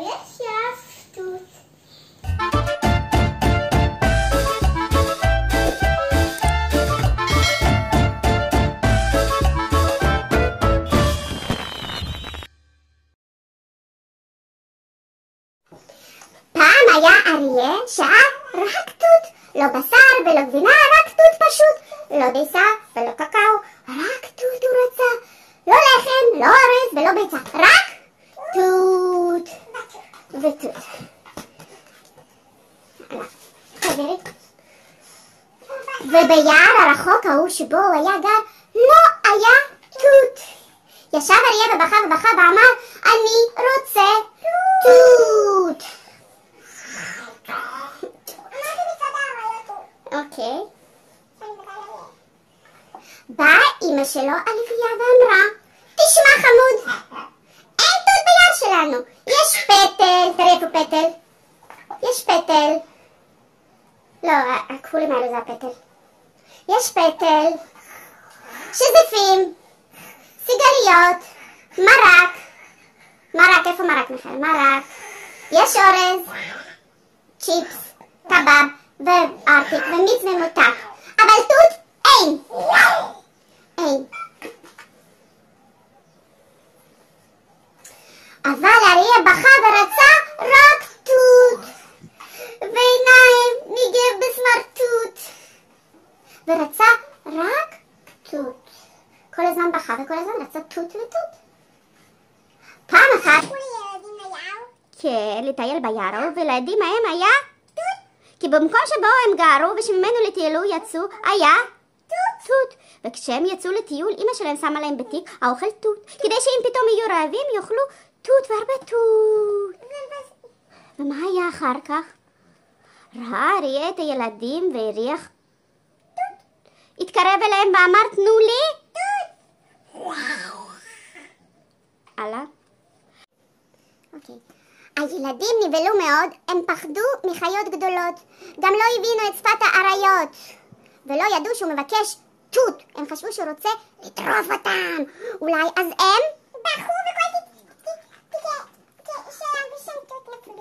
יש יפטות. פעם היה אריה שאהב רק תות, לא בשר ולא גבינה, רק תות פשוט. לא דייסה ולא קקאו, רק תות הוא רצה. לא לחם, לא אורז ולא ביצה, רק ותות. וביער הרחוק ההוא שבו הוא היה גר, לא היה תות. ישב אריה ובכה ובכה ואמר, אני רוצה תות. אוקיי. באה אימא שלו הלוויה ואמרה, תשמע חמוד, שלנו, יש פטל, תראה איפה פטל, יש פטל, לא, הכחולים האלו זה הפטל, יש פטל, שזפים, סיגריות, מרק, מרק, איפה מרק מיכאל? מרק, יש אורז, צ'יפס, קבב וארטיק ומיץ ממותק, אבל תות אריה בכה ורצה רק תות, ועיניים ניגב בסמרטוט, ורצה רק תות. כל הזמן בכה וכל הזמן רצה תות ותות. פעם אחת... כן, לטייל ביער, ולילדים ההם היה תות. כי במקום שבו הם גרו ושממנו לטיילו יצאו, היה תות. תות. וכשהם יצאו לטיול, אמא שלהם שמה להם בתיק האוכל תות, כדי שאם פתאום יהיו רעבים יאכלו תות והרבה תות. ומה היה אחר כך? ראה אריה את הילדים והריח תות. התקרב אליהם ואמר תנו לי תות. הלאה. אוקיי. הילדים נבהלו מאוד, הם פחדו מחיות גדולות. גם לא הבינו את שפת האריות. ולא ידעו שהוא מבקש תות. הם חשבו שהוא רוצה לטרוף אותם. אולי אז הם בכו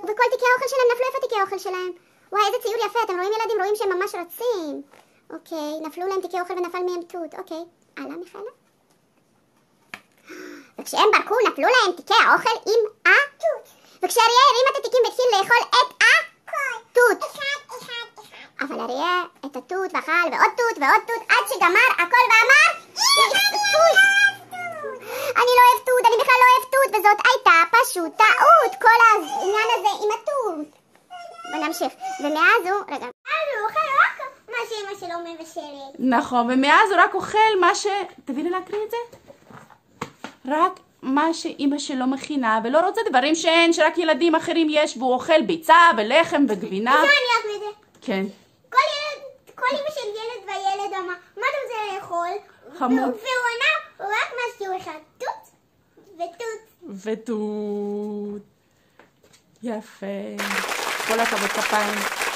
וכל תיקי האוכל שלהם נפלו. איפה תיקי האוכל שלהם? וואי, איזה ציור יפה. אתם רואים ילדים? רואים שהם ממש רוצים. אוקיי, נפלו להם תיקי אוכל ונפל מהם תות. אוקיי, הלאה מיכאלה. וכשהם ברקו נפלו להם תיקי האוכל עם התות. וכשאריה הרים את התיקים והתחיל לאכול את התות. אבל אריה את התות ואכל ועוד תות ועוד תות עד שגמר הכל ואמר אני לא אוהב תות, אני בכלל לא אוהב תות וזאת הייתה פשוט טעות כל העניין הזה עם התות. ונמשיך. ומאז הוא... רגע. אז הוא אוכל רק מה שאמא שלו מבשלת. נכון, ומאז הוא רק אוכל מה ש... תביא לי להקריא את זה? רק מה שאימא שלו מכינה, ולא רוצה דברים שאין, שרק ילדים אחרים יש, והוא אוכל ביצה ולחם וגבינה. זה אני יודעת מזה. כן. כל ילד, כל אמא של ילד וילד אמר, מה אתה רוצה לאכול? חמוד. והוא ענה, רק מה שהוא אחד, תות ותות. ותות. יפה. Hola, Zapotapan.